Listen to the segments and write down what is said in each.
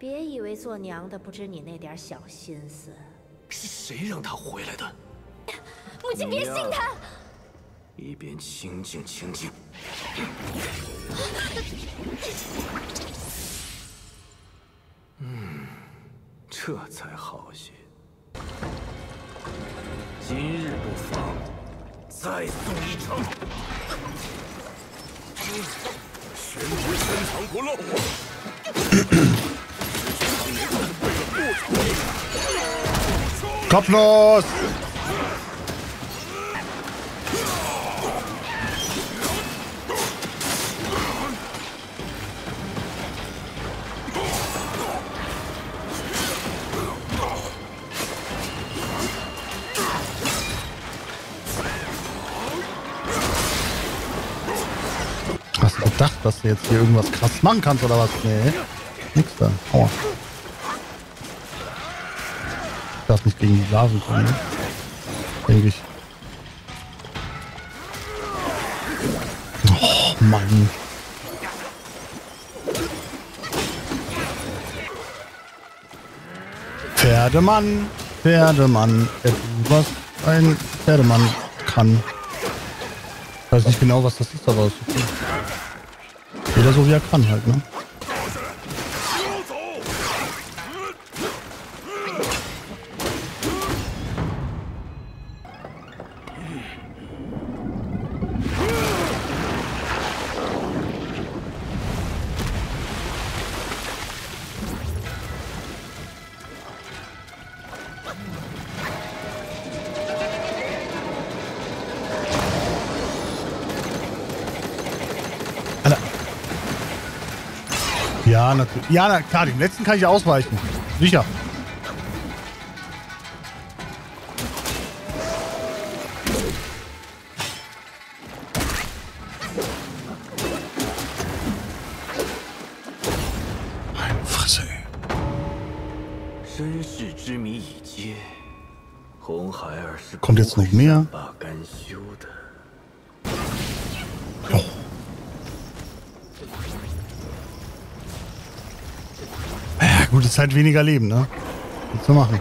别以为做娘的不知你那点小心思。是谁让他回来的？母亲别信他。一边清静清静。嗯，这才好些。今日不妨再送一程。玄之深藏不露。Kopflos! Hast du gedacht, dass du jetzt hier irgendwas krass machen kannst oder was? Nee. Nix da. Aua. Darf nicht gegen die Larven kommen, ne? Denke ich. Oh, Mann. Pferdemann, Pferdemann, was ein Pferdemann kann. Ich weiß nicht genau, was das ist, aber ist okay. Jeder so wie er kann halt, ne? Ja, natürlich. Ja, na, klar, dem letzten kann ich ausweichen. Sicher. Meine Fresse, ey. 身世之谜已揭，红孩儿是 Kommt jetzt noch mehr? 把甘休的。 Ja, Gut, ist halt weniger Leben, ne? Was zu machen.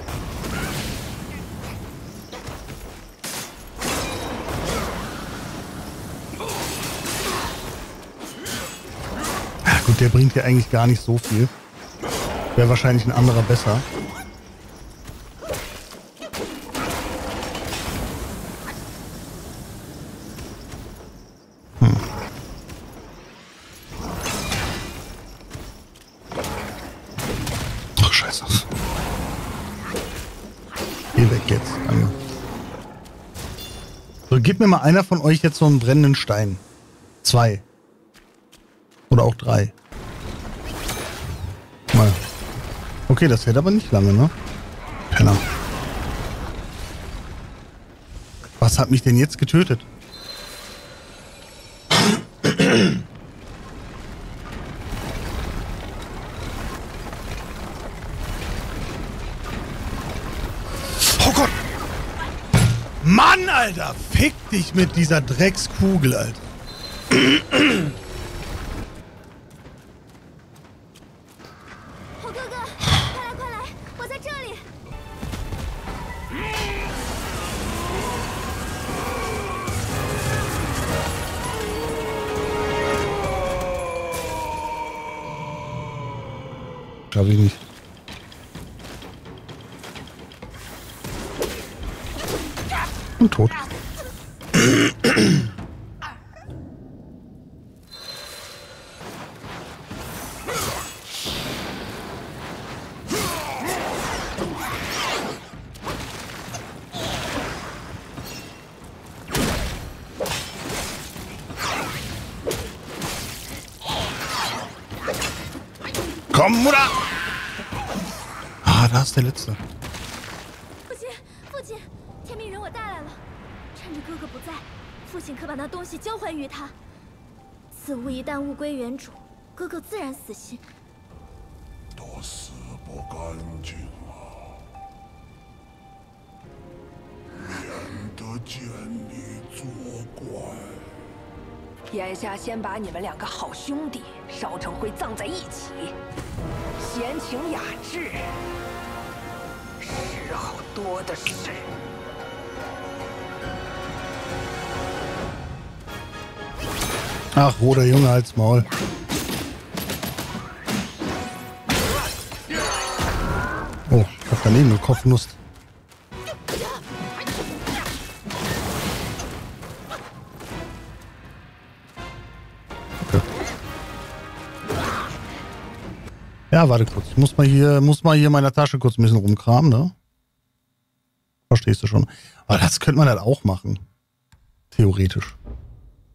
Ja, gut, der bringt ja eigentlich gar nicht so viel. Wäre wahrscheinlich ein anderer besser. Scheiße. Geh weg jetzt. Danke. So, gib mir mal einer von euch jetzt so einen brennenden Stein. Zwei. Oder auch drei. Mal. Okay, das hält aber nicht lange, ne? Penner. Was hat mich denn jetzt getötet? Oh Gott! Mann, Alter! Mit dieser Dreckskugel, Alter. 怎么拉啊那是来自父亲父亲天命人我带来了趁着哥哥不在父亲可把那东西交还于他此物一旦物归原主哥哥自然死心。都死不干净啊免得见你作怪眼下先把你们两个好兄弟烧成灰葬在一起，闲情雅致，时候多的是。Ach, roter Junge, halt's Maul. Oh, ich hab daneben eine Kopfnuss. Ja, warte kurz. Ich muss mal hier, muss mal hier in meiner Tasche kurz ein bisschen rumkramen, ne? Verstehst du schon? Aber das könnte man halt auch machen. Theoretisch.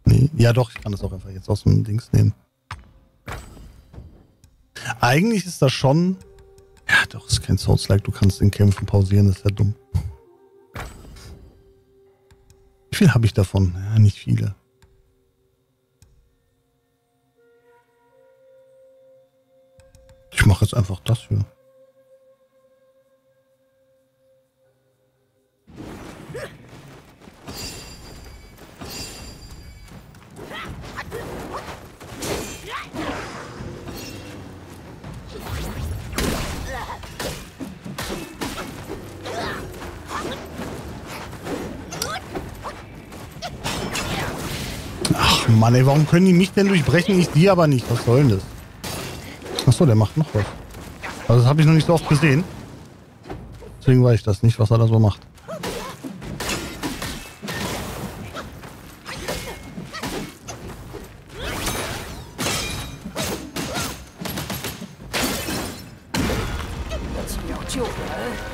Nee, ja doch, ich kann das auch einfach jetzt aus dem Dings nehmen. Eigentlich ist das schon... Ja doch, ist kein Souls-like, du kannst den Kämpfen pausieren, das ist ja dumm. Wie viel habe ich davon? Ja, nicht viele. Ich mache jetzt einfach das hier. Ach Mann, ey, warum können die mich denn durchbrechen, ich die aber nicht? Was soll denn das? Der macht noch was. Also das habe ich noch nicht so oft gesehen. Deswegen weiß ich das nicht, was er da so macht. Hä,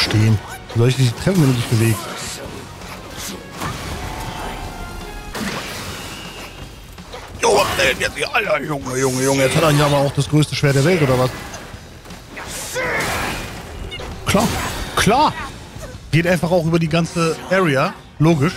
stehen. Soll ich dich treffen, wenn du dich bewegst? Jo, was denn jetzt hier? Alter, Junge, Junge, Junge. Jetzt hat er ja aber auch das größte Schwert der Welt, oder was? Klar, klar. Geht einfach auch über die ganze Area. Logisch.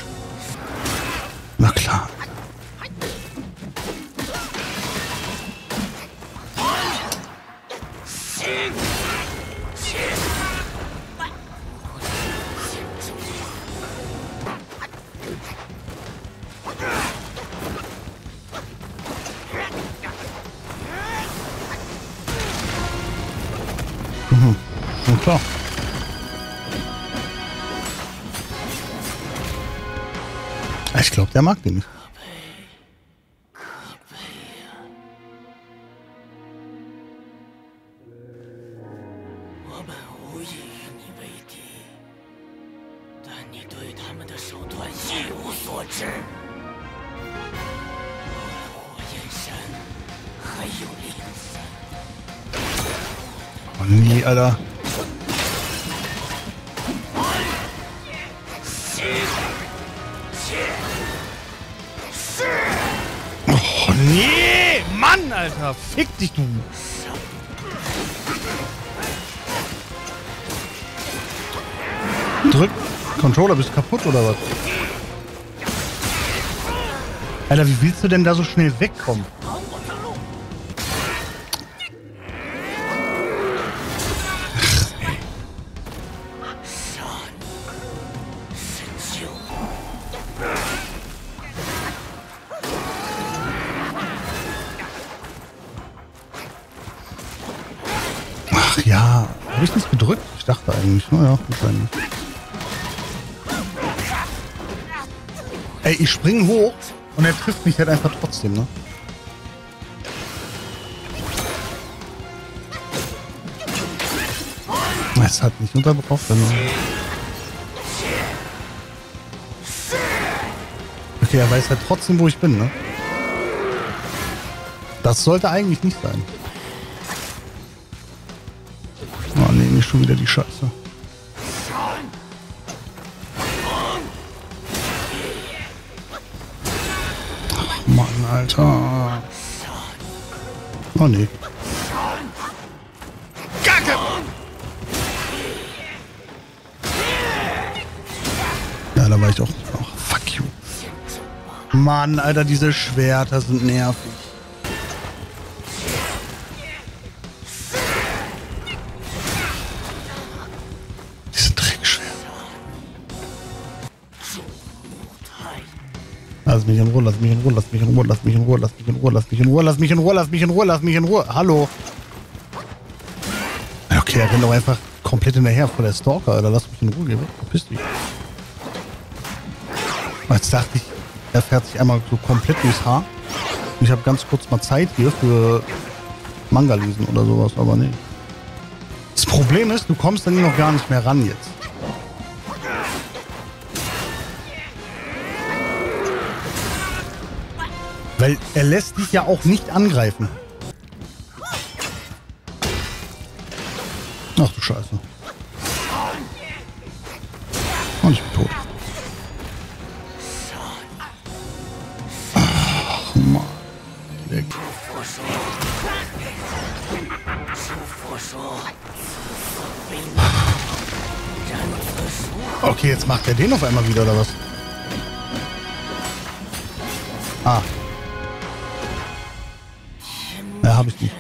Ich glaube, der mag den nicht. gedrückt. Controller, bist du kaputt oder was? Alter, wie willst du denn da so schnell wegkommen? Ach ja, habe ich nicht gedrückt? Ich dachte eigentlich, naja, gut. Ich spring hoch und er trifft mich halt einfach trotzdem, ne? Es hat nicht unterbrochen. Okay, er weiß halt trotzdem, wo ich bin, ne? Das sollte eigentlich nicht sein. Oh nee, nicht schon wieder die Scheiße. Alter. Oh nee. Kacke! Ja, da war ich auch. Oh, fuck you. Mann, Alter, diese Schwerter sind nervig. Lass mich in Ruhe, lass mich in Ruhe, lass mich in Ruhe, lass mich in Ruhe, lass mich in Ruhe, lass mich in Ruhe, lass mich in Ruhe, lass mich in Ruhe, lass mich in Ruhe. Hallo. Okay, er rennt doch einfach komplett hinterher vor der Stalker, Alter. Lass mich in Ruhe, geh verpiss dich. Jetzt dachte ich, er fährt sich einmal so komplett durchs Haar. Ich habe ganz kurz mal Zeit hier für Manga lesen oder sowas, aber nee. Das Problem ist, du kommst dann noch gar nicht mehr ran jetzt. Weil er lässt dich ja auch nicht angreifen. Ach du Scheiße. Und ich bin tot. Ach Mann. Weg. Okay, jetzt macht er den auf einmal wieder, oder was? Ah. Habe ich nicht.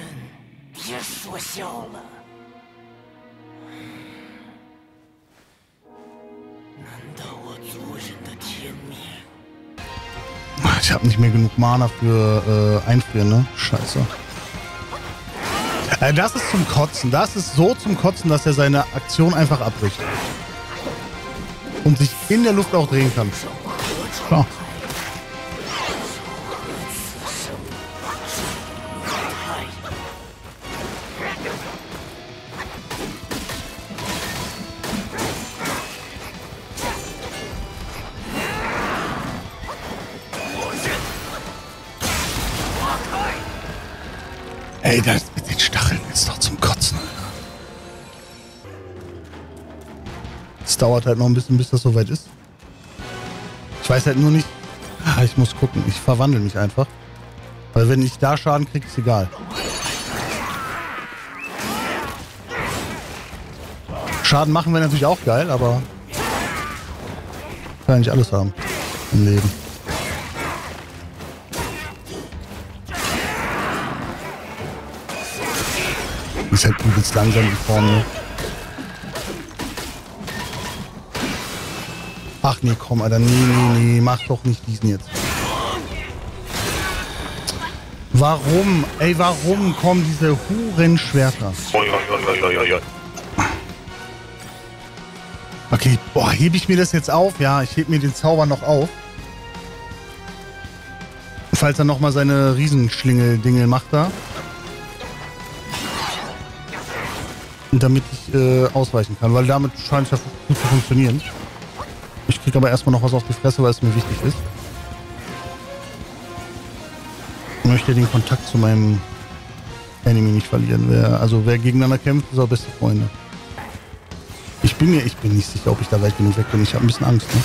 Ich habe nicht mehr genug Mana für äh, Einfrieren, ne? Scheiße. Äh, das ist zum Kotzen. Das ist so zum Kotzen, dass er seine Aktion einfach abbricht. Und sich in der Luft auch drehen kann. Klar. Ey, das mit den Stacheln ist doch zum Kotzen. Alter. Es dauert halt noch ein bisschen, bis das soweit ist. Ich weiß halt nur nicht. Ah, ich muss gucken. Ich verwandle mich einfach. Weil wenn ich da Schaden kriege, ist egal. Schaden machen wir natürlich auch geil, aber kann nicht alles haben im Leben. Ist halt übelst langsam die Form, ne? Ach nee, komm, Alter. Nee, nee, nee. Mach doch nicht diesen jetzt. Warum? Ey, warum kommen diese Hurenschwerter? Okay, boah, hebe ich mir das jetzt auf? Ja, ich heb mir den Zauber noch auf. Falls er nochmal seine Riesenschlingel-Dingel macht da. Damit ich äh, ausweichen kann, weil damit scheint es ja gut zu funktionieren. Ich krieg aber erstmal noch was auf die Fresse, weil es mir wichtig ist. Ich möchte den Kontakt zu meinem Enemy nicht verlieren. Wer, also wer gegeneinander kämpft, ist auch beste Freunde. Ich bin mir, ich bin nicht sicher, ob ich da weit genug weg bin. Ich habe ein bisschen Angst. Ne?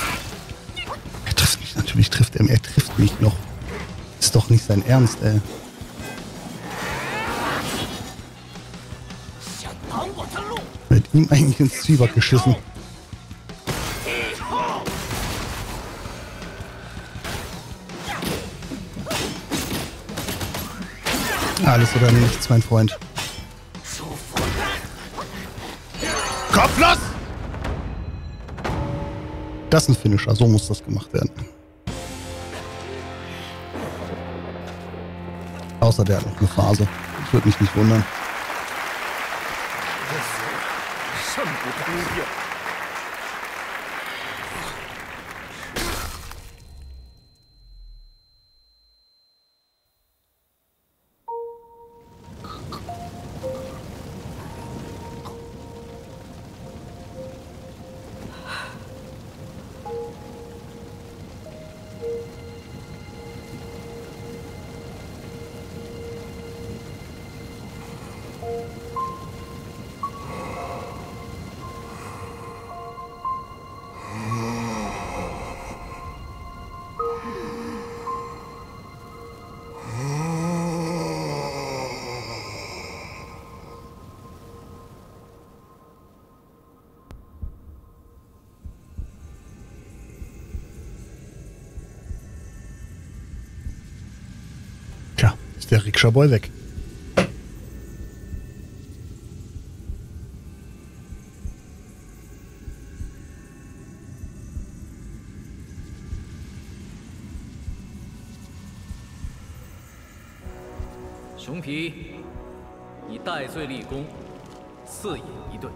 Er trifft mich, natürlich trifft er. Er trifft mich noch. Ist doch nicht sein Ernst, ey. Ihm eigentlich ins Zwieback geschissen. Alles oder nichts, mein Freund. Kopf los! Das ist ein Finisher, so muss das gemacht werden. Außer der hat noch eine Phase. Das würde mich nicht wundern. 牛逼 ist der Rikscha-Boy weg. 熊皮，你戴罪立功，赐饮一对。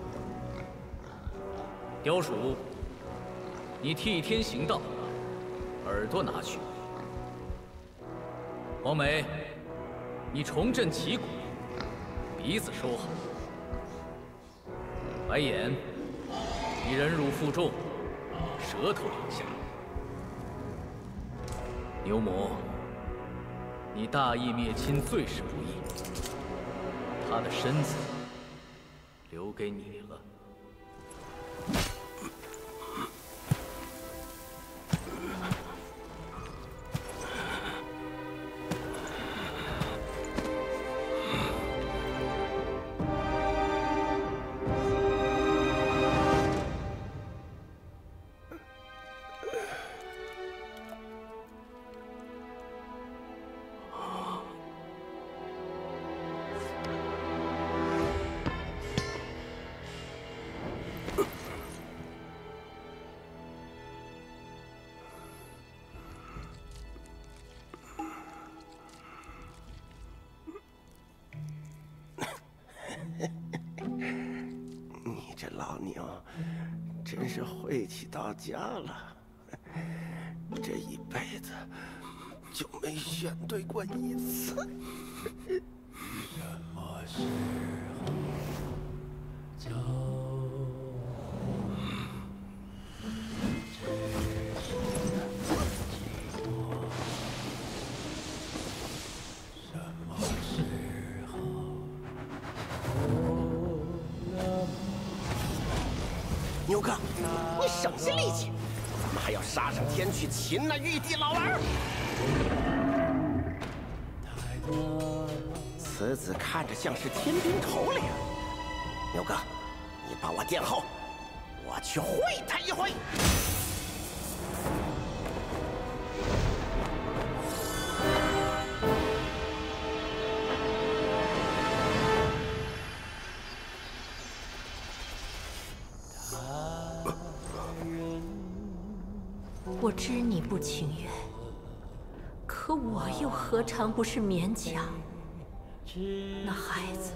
雕鼠，你替天行道，耳朵拿去。黄梅，你重振旗鼓，鼻子收好。白眼，你忍辱负重，舌头留下。牛魔，你大义灭亲，最是不易。他的身子留给你了。真是晦气到家了。这一辈子就没选对过一次。哥，你省些力气，咱们还要杀上天去擒那玉帝老儿。此子看着像是天兵头领，牛哥，你帮我殿后，我去会他一回。我知你不情愿，可我又何尝不是勉强？那孩子，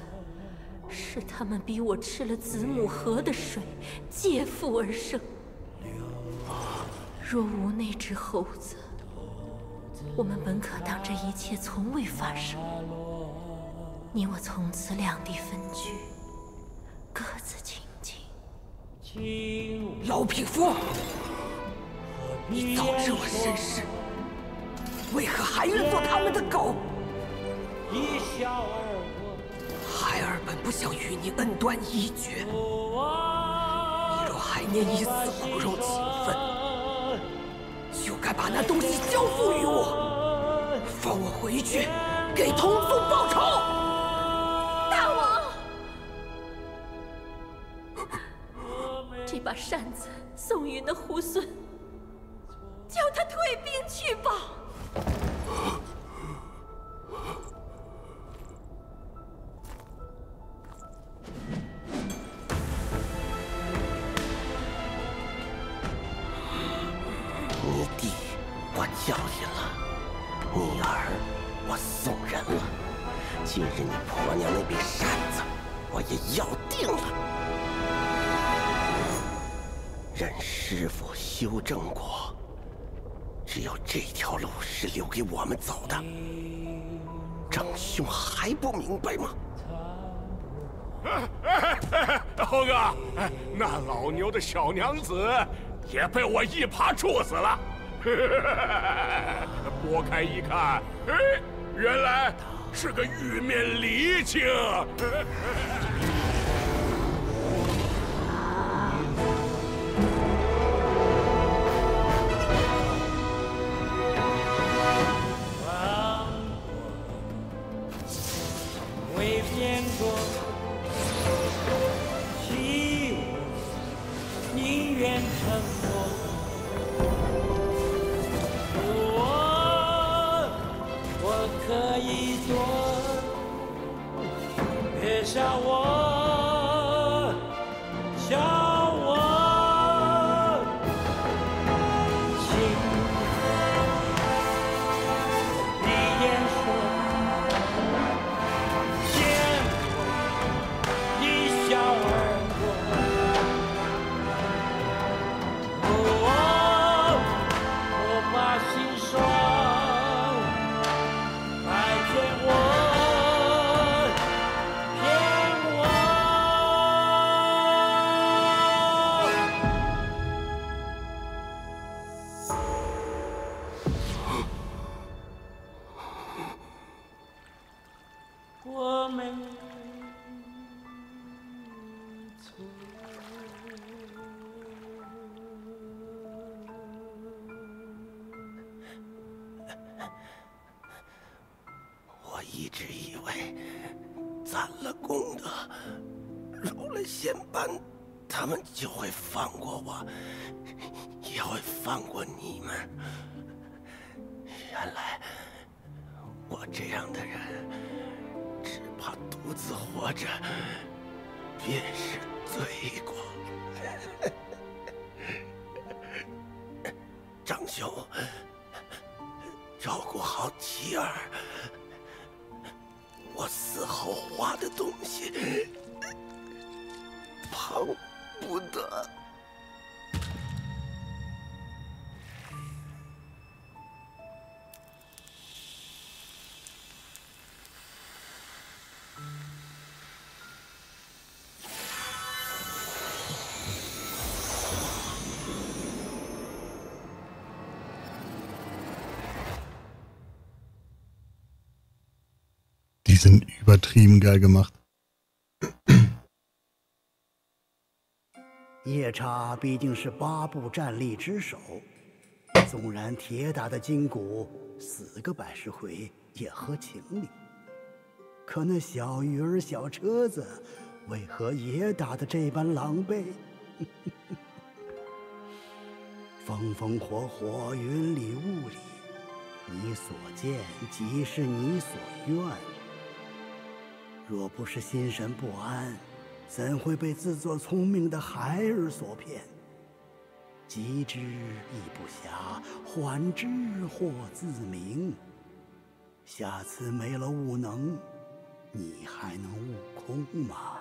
是他们逼我吃了子母河的水，借腹而生。若无那只猴子，我们本可当这一切从未发生。你我从此两地分居，各自清静。老匹夫，你早知我身世，为何还愿做他们的狗？孩儿本不想与你恩断义绝，你若还念一丝骨肉情分，就该把那东西交付于我，放我回去给同族报仇。大王，这把扇子送与那猢狲，任师傅修正过，只有这条路是留给我们走的。长兄还不明白吗？猴哥，那老牛的小娘子也被我一耙处死了。拨开一看，哎，原来是个玉面离青。变成我，我我可以做，别笑我。他们就会放过我，也会放过你们。原来我这样的人，只怕独自活着便是罪过。张兄，照顾好妻儿，我死后画的东西，碰。不得。Die sind übertrieben geil gemacht. 夜叉毕竟是八部战力之首，纵然铁打的筋骨死个百十回也合情理。可那小鱼儿、小车子，为何也打得这般狼狈？风风火火，云里雾里，你所见即是你所愿。若不是心神不安。怎会被自作聪明的孩儿所骗？急之亦不暇，缓之或自明。下次没了悟能，你还能悟空吗？